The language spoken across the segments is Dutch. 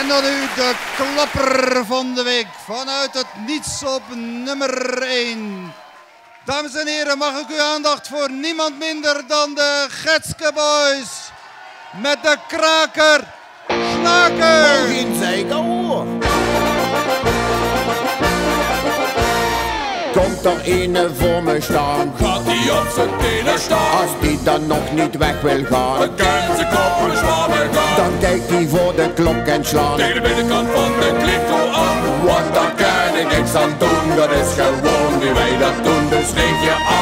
En dan nu de klapper van de week vanuit het niets op nummer 1. Dames en heren, mag ik uw aandacht voor niemand minder dan de Getske Boys. Met de kraker Snaker. Geen zeker Komt er een voor me staan? Gaat die op zijn tenen staan? Als die dan nog niet weg wil gaan, Dan kan ze kop en zwaar gaan. dan kijkt hij voor de klok en slaan. Tegen de binnenkant van de kliko aan. Want daar kan ik niks aan doen, dat is gewoon wie wij dat doen. Dus richt je af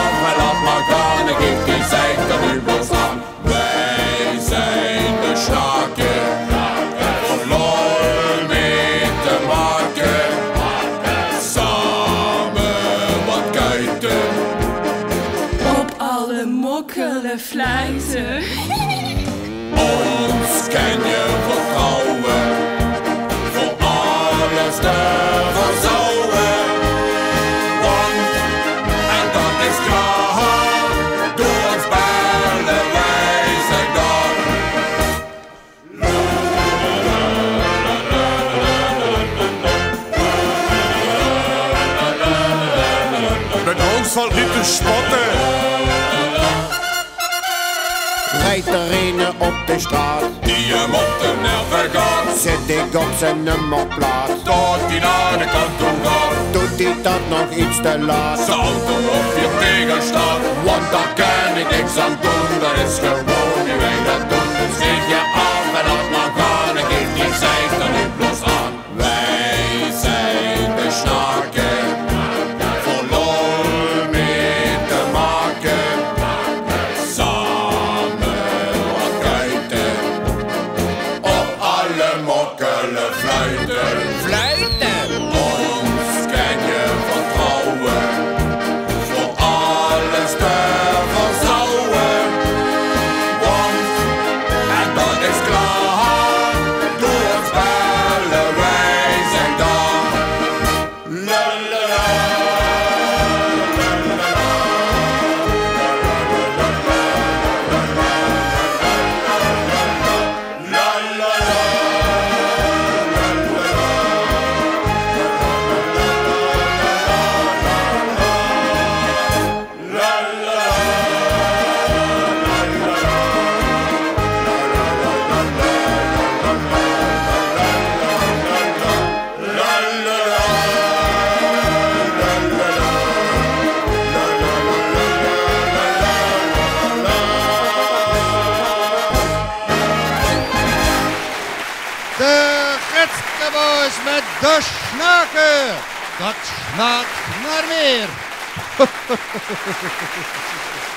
alle mokkelen fluiten. Ons kan je vertrouwen. Voor alles te verzouwen. Want, en dat is klaar. Door ons bellen wij zijn daar. Met ons valt niet te spotten. Rijdt er een op de straat, Die hem op de nerven gaat. zet ik op zijn nummerplaat. Tot hij naar de kant toe gaat. Doet hij dat nog iets te laat? Zijn auto op je tegen staat. Want daar kan ik niks aan doen. Dat is gewoon De Getske Boys met de snaken. Dat snaakt naar meer.